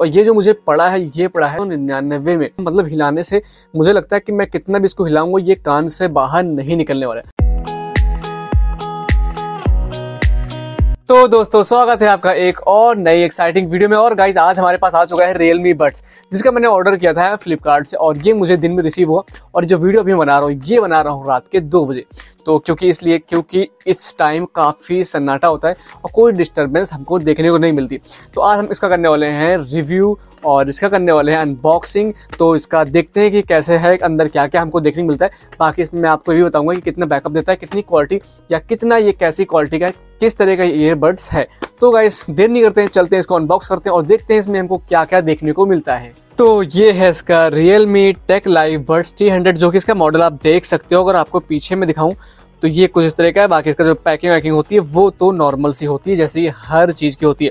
और ये जो मुझे पड़ा है, ये पड़ा है निन्यानवे में। मतलब हिलाने से मुझे लगता है कि मैं कितना भी इसको हिलाऊँगा, ये कान से बाहर नहीं निकलने वाला है। तो दोस्तों, स्वागत है आपका एक और नई एक्साइटिंग वीडियो में। और गाइज़ आज हमारे पास आ चुका है रियलमी बड्स जिसका मैंने ऑर्डर किया था फ्लिपकार्ट से, और ये मुझे दिन में रिसीव हुआ। और जो वीडियो अभी बना रहा हूँ, ये बना रहा हूँ रात के दो बजे। तो क्योंकि इसलिए, क्योंकि इस टाइम काफ़ी सन्नाटा होता है, और कोई डिस्टर्बेंस हमको देखने को नहीं मिलती। तो आज हम इसका करने वाले हैं रिव्यू और इसका करने वाले हैं अनबॉक्सिंग तो इसका देखते हैं कि कैसे है, अंदर क्या क्या हमको देखने को मिलता है। बाकी इसमें मैं आपको ये भी बताऊँगा कि कितना बैकअप देता है, कितनी क्वालिटी या कितना ये कैसी क्वालिटी का है किस तरह का ईयरबड्स है। तो गाइस देर नहीं करते हैं, चलते हैं इसको अनबॉक्स करते हैं और देखते हैं इसमें हमको क्या क्या देखने को मिलता है। तो ये है इसका Realme tech life buds T hundred जो कि इसका मॉडल आप देख सकते हो, अगर आपको पीछे में दिखाऊँ तो ये कुछ इस तरह का है। बाकी इसका जो पैकिंग वैकिंग होती है, वो तो नॉर्मल सी होती है, जैसे हर चीज़ की होती है।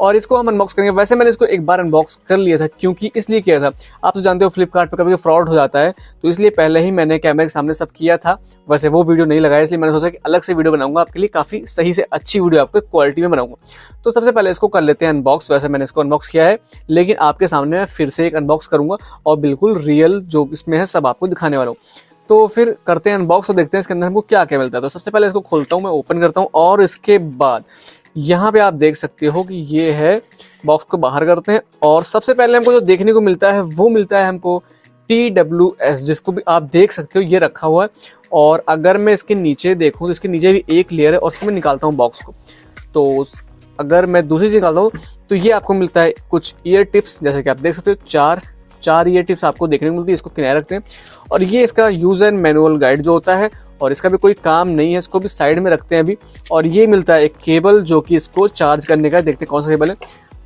और इसको हम अनबॉक्स करेंगे। वैसे मैंने इसको एक बार अनबॉक्स कर लिया था, क्योंकि इसलिए किया था। आप तो जानते हो फ्लिपकार्ट पर कभी फ्रॉड हो जाता है तो इसलिए पहले ही मैंने कैमरे के सामने सब किया था। वैसे वो वीडियो नहीं लगाया, इसलिए मैंने सोचा कि अलग से वीडियो बनाऊँगा, आपके लिए काफ़ी सही से अच्छी वीडियो आपको क्वालिटी में बनाऊँगा। तो सबसे पहले इसको कर लेते हैं अनबॉक्स वैसे मैंने इसको अनबॉक्स किया है, लेकिन आपके सामने मैं फिर से एक अनबॉक्स करूँगा, और बिल्कुल रियल जो इसमें है, सब आपको दिखाने वाला हूँ। तो फिर करते हैं अनबॉक्स और देखते हैं इसके अंदर हमको क्या क्या मिलता है। तो सबसे पहले इसको खोलता हूँ, मैं ओपन करता हूँ, और इसके बाद यहाँ पे आप देख सकते हो कि ये है बॉक्स को बाहर करते हैं और सबसे पहले हमको जो देखने को मिलता है, वो मिलता है हमको टी डब्ल्यू एस जिसको भी आप देख सकते हो, ये रखा हुआ है। और अगर मैं इसके नीचे देखूँ तो इसके नीचे भी एक लेयर है और उसको मैं निकालता हूँ बॉक्स को। तो अगर मैं दूसरी चीज़ निकालता हूँ तो ये आपको मिलता है कुछ ईयर टिप्स जैसे कि आप देख सकते हो, चार चार ये टिप्स आपको देखने को मिलती है, इसको किनारे रखते हैं। और ये इसका यूज़ एंड मैनुअल गाइड जो होता है, और इसका भी कोई काम नहीं है, इसको भी साइड में रखते हैं अभी। और ये मिलता है एक केबल जो कि इसको चार्ज करने का, देखते हैं कौन सा केबल है।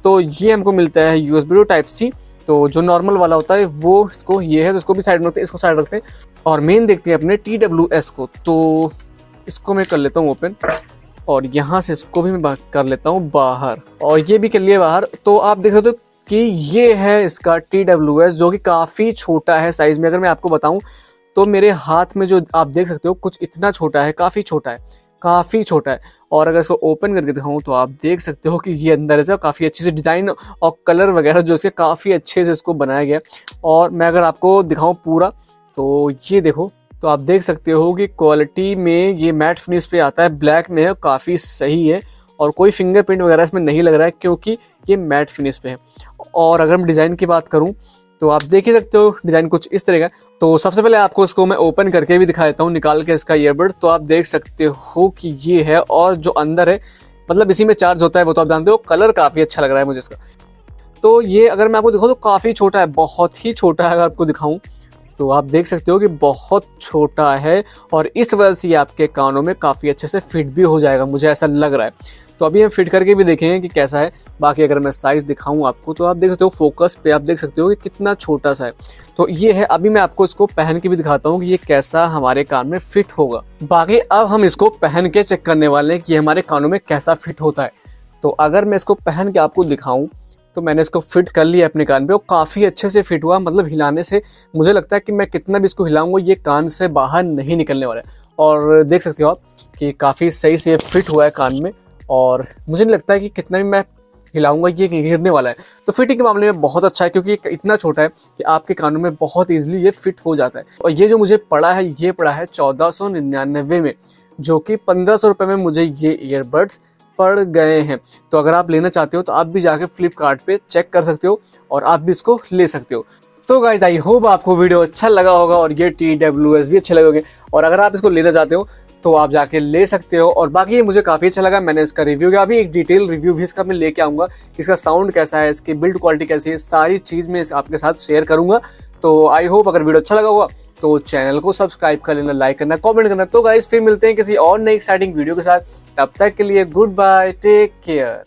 तो ये हमको मिलता है यूएसबी टू टाइप सी तो जो नॉर्मल वाला होता है, वो इसको, ये है तो इसको भी साइड में रखते हैं, इसको साइड रखते हैं। और मेन देखते हैं अपने टी डब्ल्यू एस को। तो इसको मैं कर लेता हूँ ओपन और यहाँ से इसको भी मैं कर लेता हूँ बाहर। और ये भी कर लिए बाहर। तो आप देख सकते हो कि ये है इसका टी डब्ल्यू एस जो कि काफ़ी छोटा है साइज़ में। अगर मैं आपको बताऊँ तो मेरे हाथ में जो आप देख सकते हो, कुछ इतना छोटा है, काफ़ी छोटा है, काफ़ी छोटा है। और अगर इसको ओपन करके दिखाऊँ तो आप देख सकते हो कि ये अंदर है काफ़ी अच्छे से डिज़ाइन और कलर वगैरह जो इसके काफ़ी अच्छे से इसको बनाया गया और मैं अगर आपको दिखाऊँ पूरा तो ये देखो तो आप देख सकते हो कि क्वालिटी में ये मैट फिनिश पे आता है ब्लैक में है, काफ़ी सही है। और कोई फिंगरप्रिंट वगैरह इसमें नहीं लग रहा है, क्योंकि ये मैट फिनिश पे है। और अगर मैं डिज़ाइन की बात करूँ तो आप देख ही सकते हो डिज़ाइन कुछ इस तरह का तो सबसे पहले आपको इसको मैं ओपन करके भी दिखा देता हूँ, निकाल के इसका ईयरबड तो आप देख सकते हो कि ये है और जो अंदर है मतलब इसी में चार्ज होता है, वो तो आप जानते हो कलर काफ़ी अच्छा लग रहा है मुझे इसका। तो ये अगर मैं आपको दिखाऊँ तो काफ़ी छोटा है, बहुत ही छोटा है अगर आपको दिखाऊँ। तो आप देख सकते हो कि बहुत छोटा है और इस वजह से ये आपके कानों में काफ़ी अच्छे से फिट भी हो जाएगा, मुझे ऐसा लग रहा है। तो अभी हम फिट करके भी देखेंगे कि कैसा है। बाकी अगर मैं साइज़ दिखाऊँ आपको तो आप देख सकते हो फोकस पे आप देख सकते हो कि कितना छोटा सा है। तो ये है, अभी मैं आपको इसको पहन के भी दिखाता हूँ कि ये कैसा हमारे कान में फिट होगा। बाकी अब हम इसको पहन के चेक करने वाले हैं कि हमारे कानों में कैसा फिट होता है। तो अगर मैं इसको पहन के आपको दिखाऊँ तो मैंने इसको फिट कर लिया अपने कान पे और काफ़ी अच्छे से फिट हुआ। मतलब हिलाने से मुझे लगता है कि मैं कितना भी इसको हिलाऊँगा, ये कान से बाहर नहीं निकलने वाला है। और देख सकते हो आप कि काफ़ी सही से फिट हुआ है कान में। और मुझे नहीं लगता है कि कितना भी मैं हिलाऊँगा ये गिरने वाला है। तो फिटिंग के मामले में बहुत अच्छा है, क्योंकि इतना छोटा है कि आपके कानों में बहुत ईजिली ये फिट हो जाता है। और ये जो मुझे पड़ा है, ये पड़ा है चौदह में, जो कि पंद्रह सौ में मुझे ये ईयरबड्स पड़ गए हैं। तो अगर आप लेना चाहते हो तो आप भी जाके फ्लिपकार्ट चेक कर सकते हो और आप भी इसको ले सकते हो। तो गाइज़ आई होप आपको वीडियो अच्छा लगा होगा और ये टी डब्ल्यू एस भी अच्छे लगेंगे। और अगर आप इसको लेना चाहते हो तो आप जाके ले सकते हो। और बाकी ये मुझे काफ़ी अच्छा लगा, मैंने इसका रिव्यू किया। अभी एक डिटेल रिव्यू भी इसका मैं लेके आऊँगा इसका साउंड कैसा है, इसकी बिल्ड क्वालिटी कैसी है, सारी चीज़ मैं आपके साथ शेयर करूँगा। तो आई होप अगर वीडियो अच्छा लगा होगा तो चैनल को सब्सक्राइब कर लेना लाइक करना कमेंट करना। तो गाइज़ फिर मिलते हैं किसी और नई एक्साइटिंग वीडियो के साथ। तब तक के लिए गुड बाय टेक केयर